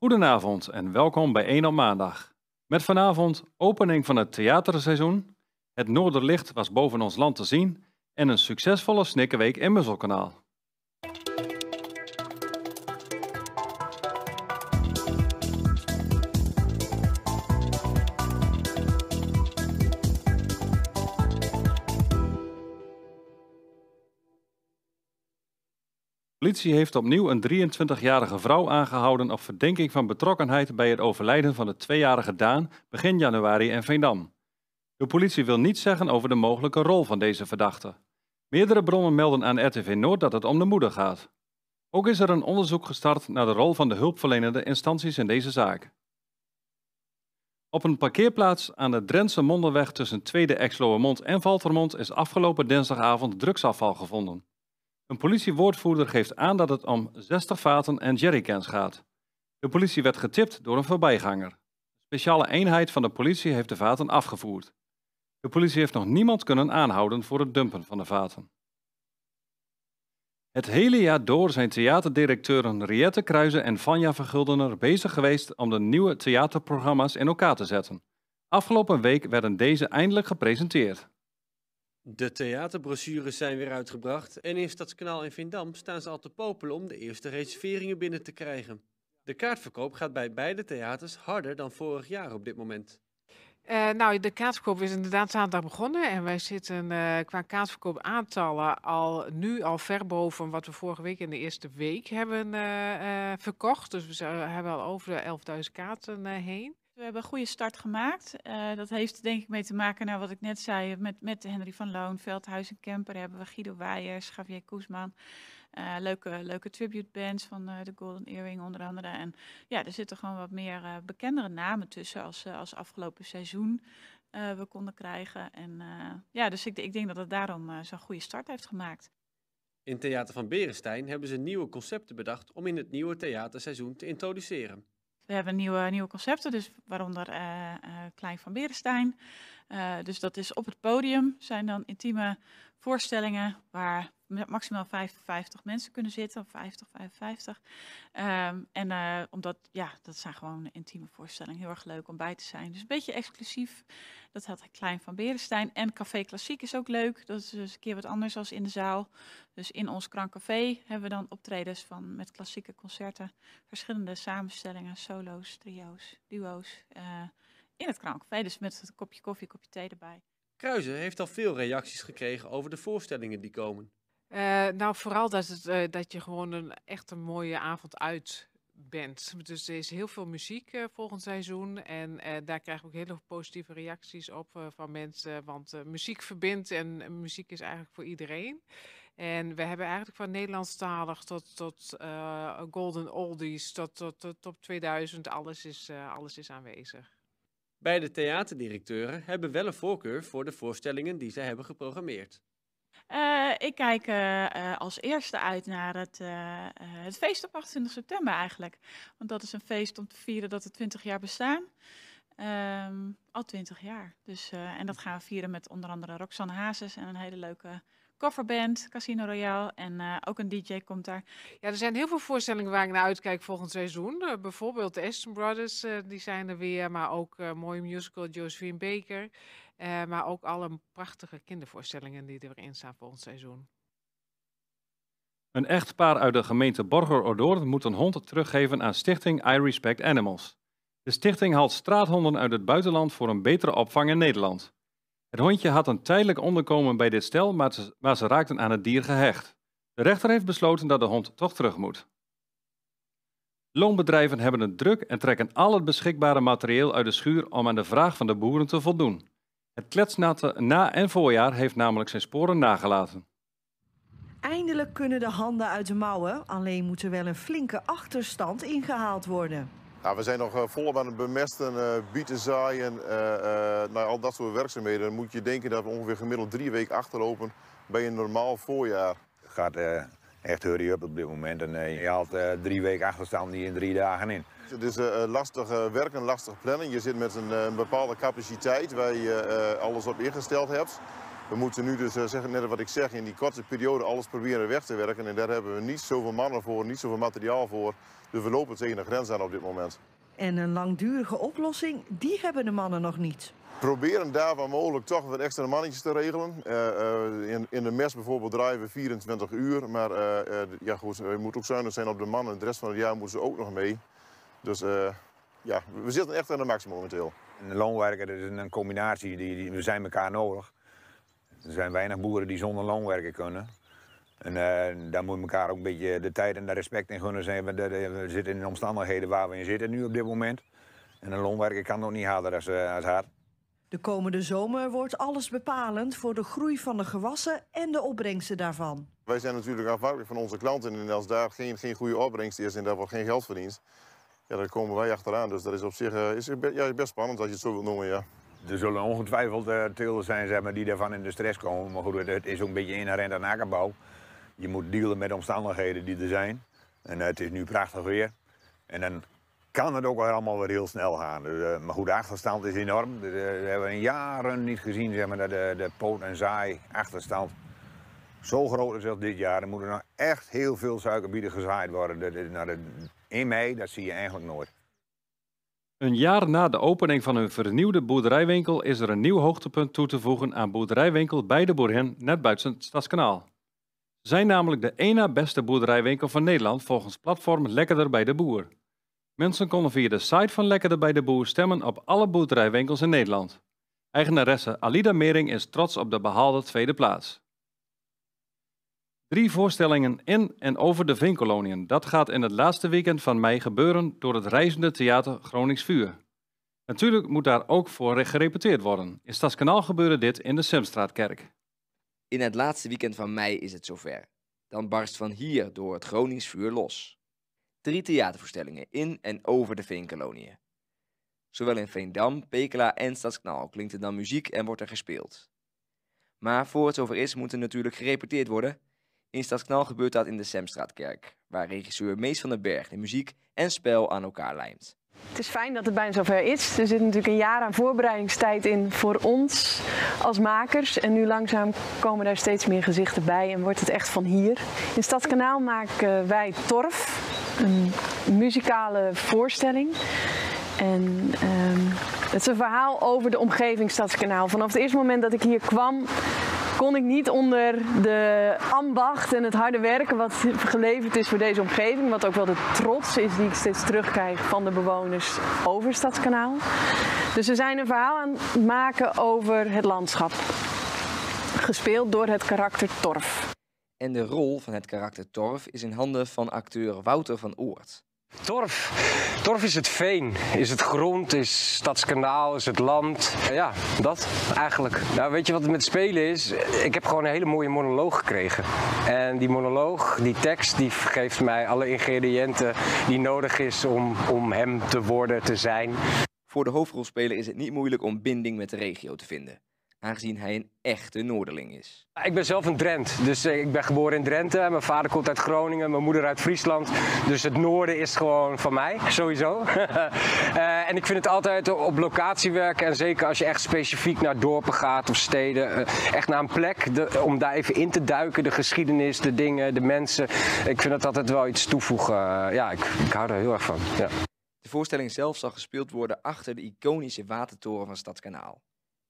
Goedenavond en welkom bij 1 op maandag. Met vanavond opening van het theaterseizoen, het Noorderlicht was boven ons land te zien en een succesvolle Snikkerweek in Muzzelkanaal. Politie heeft opnieuw een 23-jarige vrouw aangehouden op verdenking van betrokkenheid bij het overlijden van de tweejarige Daan begin januari in Veendam. De politie wil niets zeggen over de mogelijke rol van deze verdachte. Meerdere bronnen melden aan RTV Noord dat het om de moeder gaat. Ook is er een onderzoek gestart naar de rol van de hulpverlenende instanties in deze zaak. Op een parkeerplaats aan de Drentse Mondelweg tussen Tweede Exloermond en Valtermond is afgelopen dinsdagavond drugsafval gevonden. Een politiewoordvoerder geeft aan dat het om 60 vaten en jerrycans gaat. De politie werd getipt door een voorbijganger. Een speciale eenheid van de politie heeft de vaten afgevoerd. De politie heeft nog niemand kunnen aanhouden voor het dumpen van de vaten. Het hele jaar door zijn theaterdirecteuren Riette Kruijzen en Vanja Verguldener bezig geweest om de nieuwe theaterprogramma's in elkaar te zetten. Afgelopen week werden deze eindelijk gepresenteerd. De theaterbrochures zijn weer uitgebracht en in Stadskanaal in Vindam staan ze al te popelen om de eerste reserveringen binnen te krijgen. De kaartverkoop gaat bij beide theaters harder dan vorig jaar op dit moment. Uh, nou, de kaartverkoop is inderdaad zaterdag begonnen en wij zitten uh, qua kaartverkoop aantallen al nu al ver boven wat we vorige week in de eerste week hebben uh, verkocht. Dus we hebben al over de 11.000 kaarten heen. We hebben een goede start gemaakt. Uh, dat heeft denk ik mee te maken naar wat ik net zei met, met Henry van Loon, Veldhuis en Kemper. hebben we Guido Weijers, Javier Koesman. Uh, leuke, leuke tribute bands van uh, de Golden Earring onder andere. En ja, er zitten gewoon wat meer bekendere namen tussen als, als afgelopen seizoen we konden krijgen. En ja, dus ik, ik denk dat het daarom zo'n goede start heeft gemaakt. In Theater van Berenstein hebben ze nieuwe concepten bedacht om in het nieuwe theaterseizoen te introduceren. We hebben nieuwe, nieuwe concepten, dus waaronder uh, uh, Klein van Berenstein. Uh, dus dat is op het podium, zijn dan intieme voorstellingen waar maximaal 55 mensen kunnen zitten, of 50, 55. Um, en uh, omdat, ja, dat zijn gewoon intieme voorstellingen, heel erg leuk om bij te zijn. Dus een beetje exclusief, dat had Klein van Berenstein. En Café Klassiek is ook leuk, dat is dus een keer wat anders als in de zaal. Dus in ons Krank Café hebben we dan optredens van, met klassieke concerten, verschillende samenstellingen, solo's, trio's, duo's, uh, in het Krank Café. Dus met een kopje koffie, kopje thee erbij. Kruizen heeft al veel reacties gekregen over de voorstellingen die komen. Uh, nou, vooral dat, het, uh, dat je gewoon een echt een mooie avond uit bent. Dus er is heel veel muziek uh, volgend seizoen. En daar krijg ik ook hele positieve reacties op van mensen. Want muziek verbindt en muziek is eigenlijk voor iedereen. En we hebben eigenlijk van Nederlandstalig tot, tot Golden Oldies, tot, tot, tot top 2000, alles is, alles is aanwezig. Beide theaterdirecteuren hebben wel een voorkeur voor de voorstellingen die zij hebben geprogrammeerd. Uh, ik kijk uh, als eerste uit naar het, het feest op 28 september eigenlijk. Want dat is een feest om te vieren dat we 20 jaar bestaan. Um, al 20 jaar. Dus, en dat gaan we vieren met onder andere Roxanne Hazes en een hele leuke coverband, Casino Royale en uh, ook een DJ komt daar. Ja, er zijn heel veel voorstellingen waar ik naar uitkijk volgend seizoen. Uh, bijvoorbeeld de Aston Brothers, uh, die zijn er weer, maar ook mooie musical Josephine Baker. maar ook alle prachtige kindervoorstellingen die erin staan volgend seizoen. Een echtpaar uit de gemeente Borger-Odoorn moet een hond teruggeven aan stichting I Respect Animals. De stichting haalt straathonden uit het buitenland voor een betere opvang in Nederland. Het hondje had een tijdelijk onderkomen bij dit stel, maar ze, maar ze raakten aan het dier gehecht. De rechter heeft besloten dat de hond toch terug moet. Loonbedrijven hebben het druk en trekken al het beschikbare materieel uit de schuur om aan de vraag van de boeren te voldoen. Het kletsnatte na- en voorjaar heeft namelijk zijn sporen nagelaten. Eindelijk kunnen de handen uit de mouwen, alleen moet er wel een flinke achterstand ingehaald worden. Nou, we zijn nog uh, volop aan het bemesten, uh, bieten zaaien, uh, nou, al dat soort werkzaamheden. Dan moet je denken dat we ongeveer gemiddeld drie weken achterlopen bij een normaal voorjaar. Het gaat echt hurry up op dit moment en je haalt drie weken achterstand die in drie dagen in. Het is lastig werken, lastig plannen. Je zit met een, een bepaalde capaciteit waar je alles op ingesteld hebt. We moeten nu dus, uh, zeggen, net wat ik zeg, in die korte periode alles proberen weg te werken. En daar hebben we niet zoveel mannen voor, niet zoveel materiaal voor. Dus we lopen tegen de grens aan op dit moment. En een langdurige oplossing, die hebben de mannen nog niet. Proberen daar waar mogelijk toch wat extra mannetjes te regelen. Uh, uh, in, in, de mes bijvoorbeeld draaien we 24 uur. Maar ja, goed, je moet ook zuinig zijn op de mannen. De rest van het jaar moeten ze ook nog mee. Dus ja, we zitten echt aan de maximum momenteel. Een loonwerker is een combinatie, die, die, we zijn elkaar nodig. Er zijn weinig boeren die zonder loonwerker kunnen. En uh, daar moet elkaar ook een beetje de tijd en de respect in gunnen zijn. We, we, zitten in de omstandigheden waar we in zitten nu op dit moment. En een loonwerker kan ook niet harder als, uh, als hard. De komende zomer wordt alles bepalend voor de groei van de gewassen en de opbrengsten daarvan. Wij zijn natuurlijk afhankelijk van onze klanten. En als daar geen, geen goede opbrengst is en daar wordt geen geld verdiend, ja, daar komen wij achteraan. Dus dat is op zich uh, is, ja, best spannend als je het zo wilt noemen. Ja. Er zullen ongetwijfeld uh, zijn zeg maar, die daarvan in de stress komen. Maar goed, het is ook een beetje inherent aan akkerbouw. Je moet dealen met de omstandigheden die er zijn. En uh, het is nu prachtig weer. En dan kan het ook wel allemaal weer heel snel gaan. Dus, uh, maar goed, de achterstand is enorm. Hebben we in jaren niet gezien, zeg maar, dat de, de poot- en zaai achterstand zo groot is als dit jaar. Er moeten nog echt heel veel suikerbieden gezaaid worden. De, de, de, in mei, dat zie je eigenlijk nooit. Een jaar na de opening van hun vernieuwde boerderijwinkel is er een nieuw hoogtepunt toe te voegen aan boerderijwinkel bij de Boerhin, net buiten het Stadskanaal. Zijn namelijk de één na beste boerderijwinkel van Nederland volgens platform Lekkerder bij de Boer. Mensen konden via de site van Lekkerder bij de Boer stemmen op alle boerderijwinkels in Nederland. Eigenaresse Alida Mering is trots op de behaalde tweede plaats. Drie voorstellingen in en over de Veenkoloniën. Dat gaat in het laatste weekend van mei gebeuren door het reizende theater Gronings Vuur. Natuurlijk moet daar ook voor gerepeteerd worden. In Stadskanaal gebeurde dit in de Semstraatkerk. In het laatste weekend van mei is het zover. Dan barst van hier door het Gronings Vuur los. Drie theatervoorstellingen in en over de Veenkoloniën. Zowel in Veendam, Pekela en Stadskanaal klinkt er dan muziek en wordt er gespeeld. Maar voor het zover is, moet er natuurlijk gerepeteerd worden in Stadsknal gebeurt dat in de Semstraatkerk, waar regisseur Mees van den Berg de muziek en spel aan elkaar lijmt. Het is fijn dat het bijna zover is. Er zit natuurlijk een jaar aan voorbereidingstijd in voor ons als makers. En nu langzaam komen daar steeds meer gezichten bij en wordt het echt van hier. In Stadskanaal maken wij Torf, een muzikale voorstelling. En um, het is een verhaal over de omgeving Stadskanaal. Vanaf het eerste moment dat ik hier kwam, kon ik niet onder de ambacht en het harde werken wat geleverd is voor deze omgeving, wat ook wel de trots is die ik steeds terugkrijg van de bewoners over Stadskanaal. Dus we zijn een verhaal aan het maken over het landschap, gespeeld door het karakter Torf. En de rol van het karakter Torf is in handen van acteur Wouter van Oort. Torf. Torf is het veen, is het grond, is stadskanaal, is het land. Ja, dat eigenlijk. Nou, weet je wat het met spelen is? Ik heb gewoon een hele mooie monoloog gekregen. En die monoloog, die tekst, die geeft mij alle ingrediënten die nodig is om, om hem te worden, te zijn. Voor de hoofdrolspeler is het niet moeilijk om binding met de regio te vinden aangezien hij een echte Noorderling is. Ik ben zelf een Drent, dus eh, ik ben geboren in Drenthe. Mijn vader komt uit Groningen, mijn moeder uit Friesland. Dus het noorden is gewoon van mij, sowieso. uh, en ik vind het altijd op locatie werken en zeker als je echt specifiek naar dorpen gaat of steden. Uh, echt naar een plek de, om daar even in te duiken, de geschiedenis, de dingen, de mensen. Ik vind dat altijd wel iets toevoegen. ja, ik, ik hou er heel erg van. Ja. De voorstelling zelf zal gespeeld worden achter de iconische watertoren van Stadskanaal.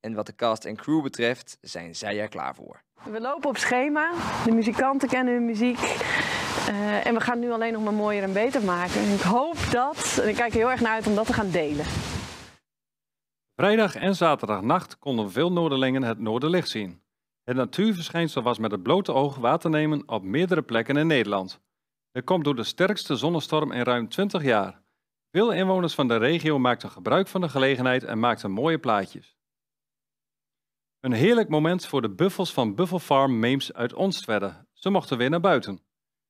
En wat de cast en crew betreft, zijn zij er klaar voor. We lopen op schema. De muzikanten kennen hun muziek. Uh, en we gaan het nu alleen nog maar mooier en beter maken. En ik hoop dat, en ik kijk er heel erg naar uit om dat te gaan delen. Vrijdag en zaterdagnacht konden veel Noorderlingen het Noorderlicht zien. Het natuurverschijnsel was met het blote oog waar te nemen op meerdere plekken in Nederland. Het komt door de sterkste zonnestorm in ruim 20 jaar. Veel inwoners van de regio maakten gebruik van de gelegenheid en maakten mooie plaatjes. Een heerlijk moment voor de buffels van Buffel Farm Meems uit Onstwedde. Ze mochten weer naar buiten.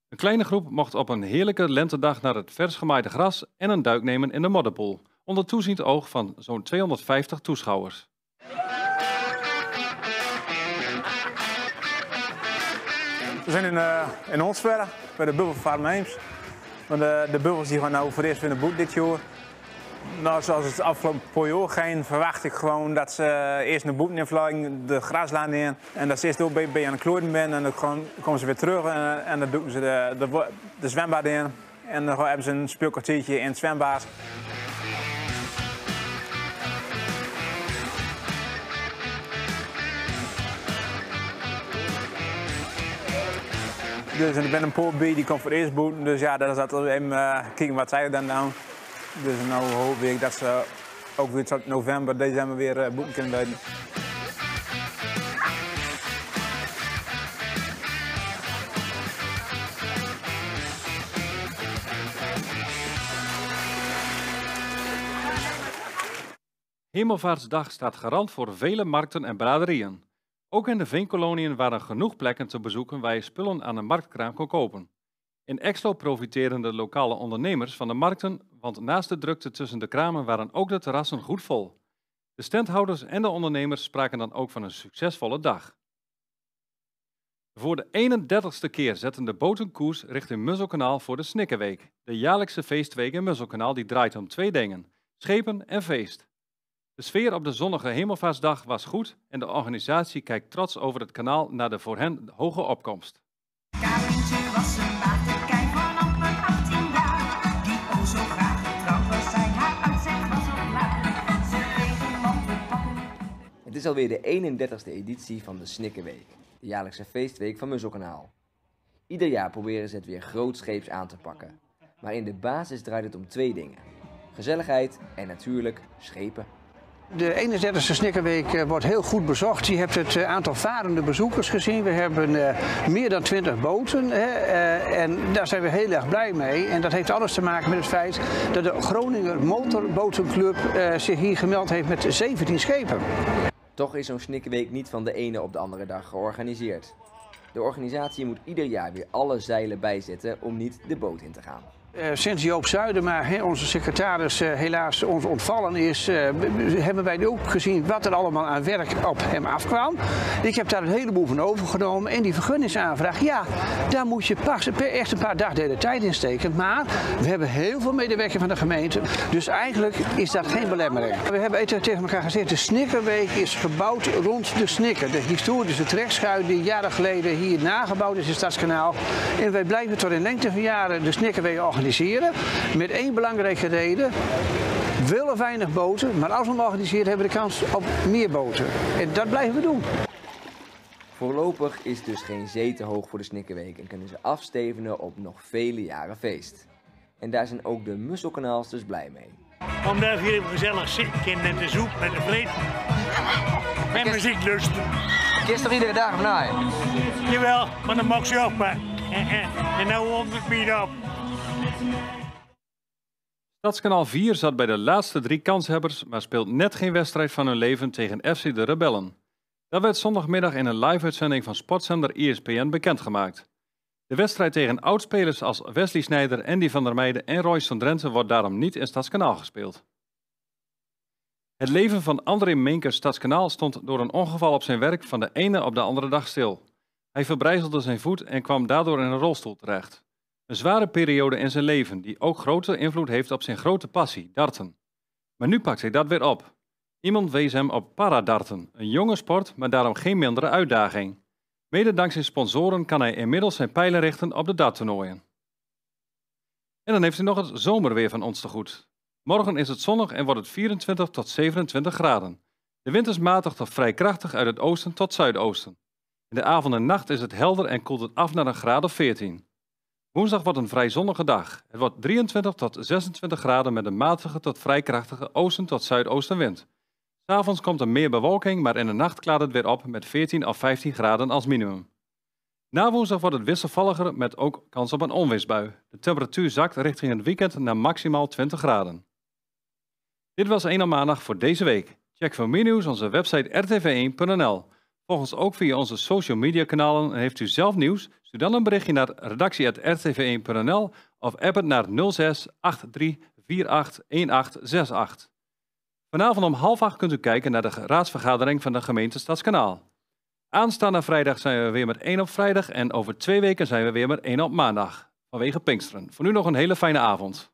Een kleine groep mocht op een heerlijke lentedag naar het vers gemaaide gras en een duik nemen in de modderpoel, onder toeziend oog van zo'n 250 toeschouwers. We zijn in, uh, in Onstwedde, bij de Buffel Farm Meems. De, de buffels die gaan nou voor eerst weer naar boet dit jaar. Nou, zoals het afgelopen jaar ging, verwacht ik gewoon dat ze eerst naar boeten invliegen, de graslaan in. En dat ze eerst ook bij, bij aan de kloorden ben en dan komen ze weer terug en, en dan doen ze de, de, zwembad in. En dan hebben ze een speelkwartiertje in het zwembad. Dus en ik ben een pool bij, die komt voor eerst boeten. Dus ja, dat is altijd even eh, kijken wat zij dan doen. Dus nu hoop ik dat ze ook weer tot november, december weer eh, boeten kunnen doen. Hemelvaartsdag staat garant voor vele markten en braderieën. Ook in de veenkoloniën waren genoeg plekken te bezoeken waar je spullen aan de marktkraam kon kopen. In Exlo profiteren de lokale ondernemers van de markten, want naast de drukte tussen de kramen waren ook de terrassen goed vol. De standhouders en de ondernemers spraken dan ook van een succesvolle dag. Voor de 31ste keer zetten de boten koers richting Musselkanaal voor de Snikkerweek. De jaarlijkse feestweek in Musselkanaal die draait om twee dingen: schepen en feest. De sfeer op de zonnige Hemelvaartsdag was goed en de organisatie kijkt trots over het kanaal naar de voor hen hoge opkomst. Is alweer de 31ste editie van de Snikkerweek, de jaarlijkse feestweek van Musselkanaal. Ieder jaar proberen ze het weer grootscheeps aan te pakken. Maar in de basis draait het om twee dingen. Gezelligheid en natuurlijk schepen. De 31e Snikkerweek eh, wordt heel goed bezocht. Je hebt het eh, aantal varende bezoekers gezien. We hebben eh, meer dan 20 boten. En daar zijn we heel erg blij mee. En dat heeft alles te maken met het feit dat de Groninger Motorbotenclub zich hier gemeld heeft met 17 schepen. Toch is zo'n Snikkerweek niet van de ene op de andere dag georganiseerd. De organisatie moet ieder jaar weer alle zeilen bijzetten om niet de boot in te gaan. Eh, sinds Joop Zuidema, onze secretaris, eh, helaas ons ontvallen is, eh, hebben wij ook gezien wat er allemaal aan werk op hem afkwam. Ik heb daar een heleboel van overgenomen. En die vergunningsaanvraag, ja, daar moet je pas, echt een paar dagdelen tijd in steken. Maar we hebben heel veel medewerking van de gemeente. Dus eigenlijk is dat geen belemmering. We hebben tegen elkaar gezegd, de Snikkerweek is gebouwd rond de Snikker. De historische trekschuit die jaren geleden hier nagebouwd is in Stadskanaal. En wij blijven tot in lengte van jaren de Snikkerweek organiseren. Met één belangrijke reden. We willen weinig boten, maar als we hem organiseren hebben we de kans op meer boten. En dat blijven we doen. Voorlopig is dus geen zee te hoog voor de Snikkerweek en kunnen ze afstevenen op nog vele jaren feest. En daar zijn ook de Musselkanaals dus blij mee. Omdat we hier gezellig zitten met de soep, met de vlees. Met muziek lusten. Kist toch iedere dag of naaien? Jawel, maar dan mag ze oppakken. En, en, en nou het weer op. Stadskanaal 4 zat bij de laatste drie kanshebbers, maar speelt net geen wedstrijd van hun leven tegen FC de Rebellen. Dat werd zondagmiddag in een live-uitzending van sportzender ESPN bekendgemaakt. De wedstrijd tegen oudspelers als Wesley Sneijder, Andy van der Meijden en Royce van Drenthe wordt daarom niet in Stadskanaal gespeeld. Het leven van André Menkers Stadskanaal stond door een ongeval op zijn werk van de ene op de andere dag stil. Hij verbrijzelde zijn voet en kwam daardoor in een rolstoel terecht. Een zware periode in zijn leven, die ook grote invloed heeft op zijn grote passie, darten. Maar nu pakt hij dat weer op. Iemand wees hem op paradarten, een jonge sport, maar daarom geen mindere uitdaging. Mede dankzij sponsoren kan hij inmiddels zijn pijlen richten op de darttoernooien. En dan heeft hij nog het zomerweer van ons te goed. Morgen is het zonnig en wordt het 24 tot 27 graden. De wind is matig tot vrij krachtig uit het oosten tot zuidoosten. In de avond en nacht is het helder en koelt het af naar een graad of 14. Woensdag wordt een vrij zonnige dag. Het wordt 23 tot 26 graden met een matige tot vrij krachtige oosten tot zuidoostenwind. S'avonds komt er meer bewolking, maar in de nacht klaart het weer op met 14 of 15 graden als minimum. Na woensdag wordt het wisselvalliger met ook kans op een onweersbui. De temperatuur zakt richting het weekend naar maximaal 20 graden. Dit was 1 op maandag voor deze week. Check voor meer nieuws onze website rtv1.nl. Volg ons ook via onze social media kanalen en heeft u zelf nieuws? Stuur dan een berichtje naar redactie.rtv1.nl of app het naar 06 83 48 1868. Vanavond om half acht kunt u kijken naar de raadsvergadering van de gemeente Stadskanaal. Aanstaande vrijdag zijn we weer met 1 op vrijdag en over twee weken zijn we weer met 1 op maandag. Vanwege Pinksteren. Voor nu nog een hele fijne avond.